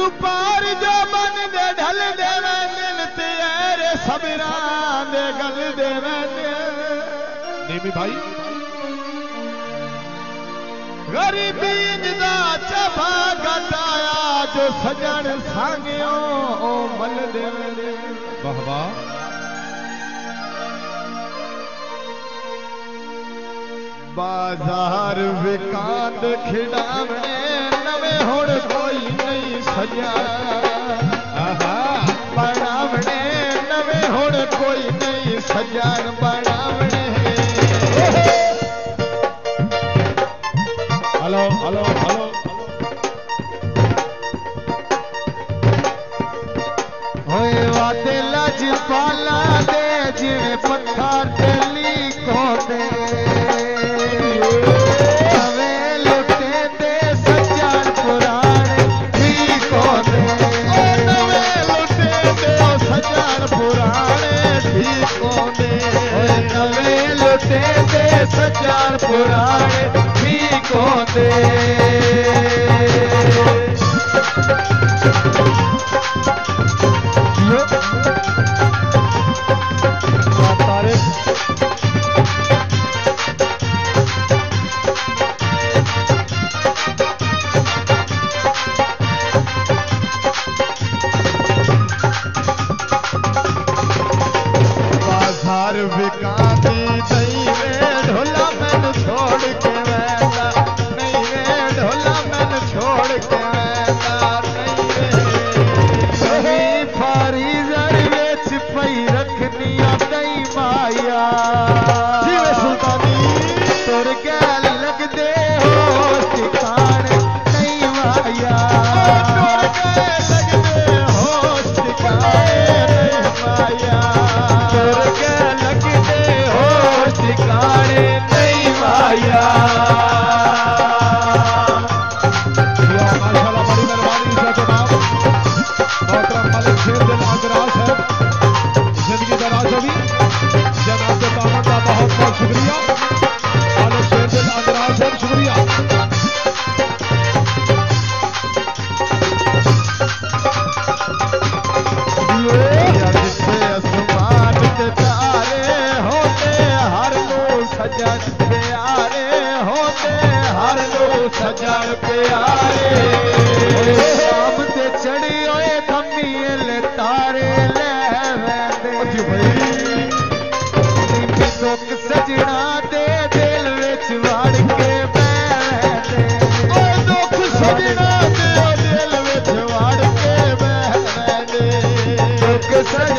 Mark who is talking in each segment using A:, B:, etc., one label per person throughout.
A: दुपार जो मन दे ढल देवे मिनती अरे सबरा दे गल देवे
B: नेमी भाई।
A: गरीबी जदा चबा गटाया जो सजन सांगियो ओ मल देवे
B: वाह वाह।
A: बाज़ार विकांद खिडावे नवे होड़
C: પાલા દે જીવે પથ્થર सचार पुराण ठीक होते।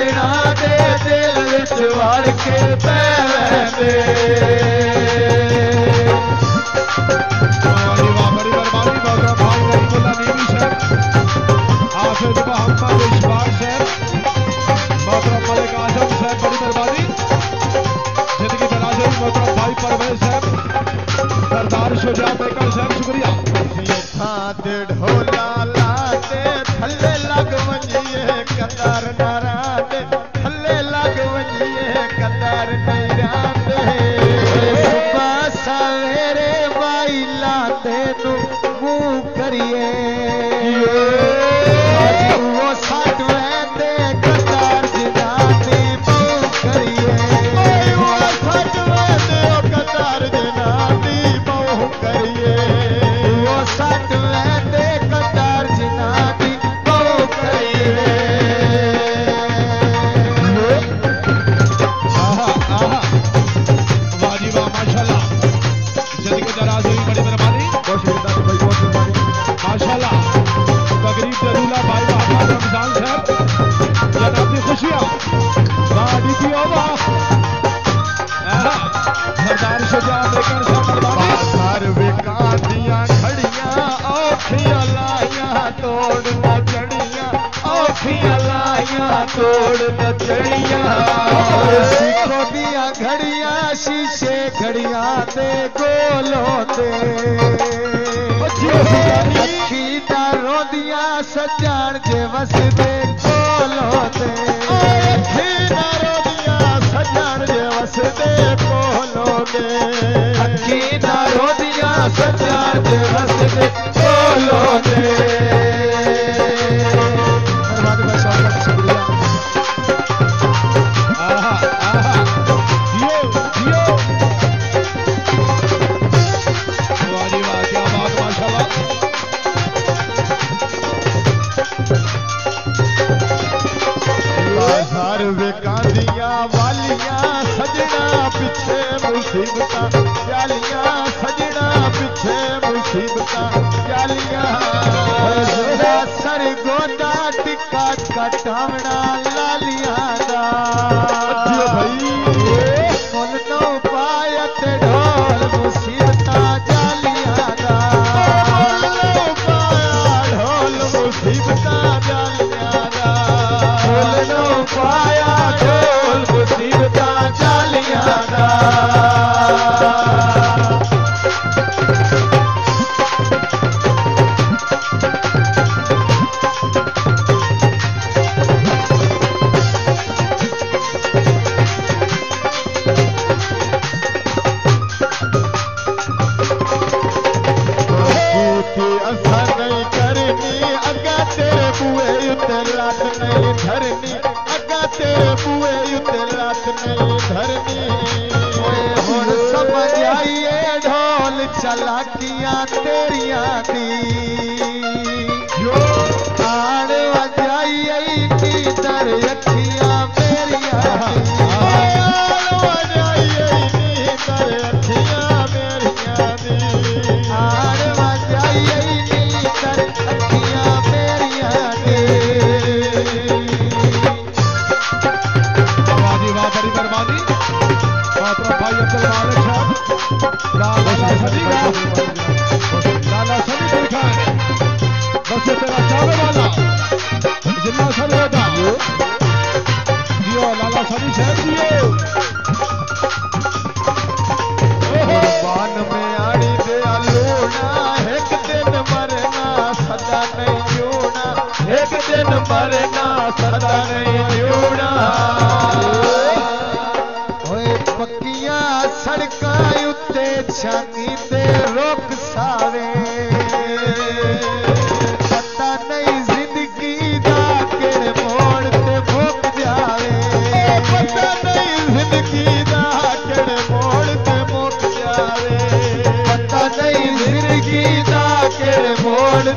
C: ਸਜਣਾ ਦੇ ਦਿਲ ਵਿੱਚ ਵੜ ਕੇ ਪੈ ਵੇ
A: छोड़ बचड़िया सीखो
C: दिया घड़िया शीशे घड़िया दे गोलो दे।
A: अखी
C: डारो दिया सजान जे वसदे
A: ਸਜਣਾ ਪਿੱਛੇ ਮੁਸੀਬਤਾਂ ਚਾਲੀਆਂ ਸਜਣਾ ਪਿੱਛੇ ਮੁਸੀਬਤਾਂ। नर धरनी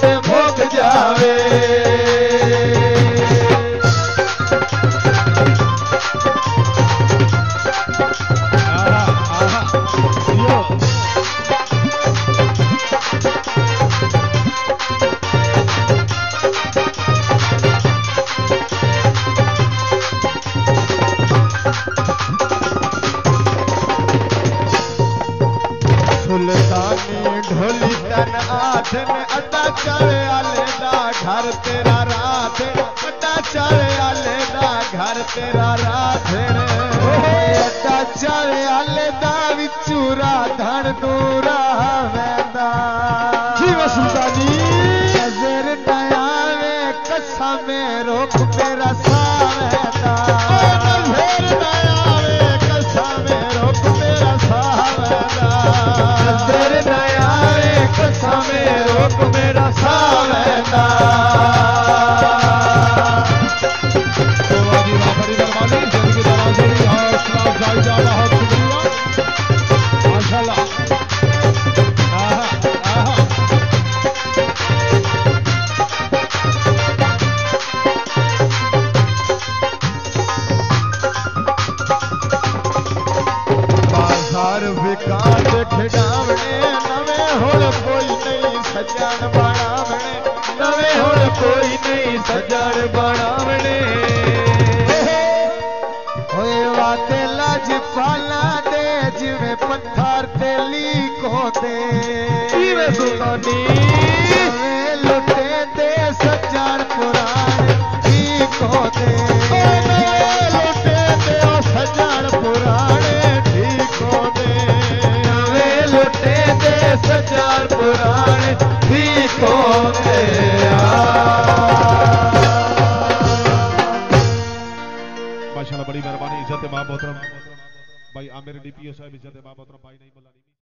C: पे भोग जावे।
A: तेरा राधे
C: अत्याचार अल्ले दा विचूरा
B: माशाल्लाह बड़ी मेहरबानी इज़्ज़त माँ मोहतरम भाई आमिर डीपीओ साहब इज़्ज़त बाबा भाई नहीं बोला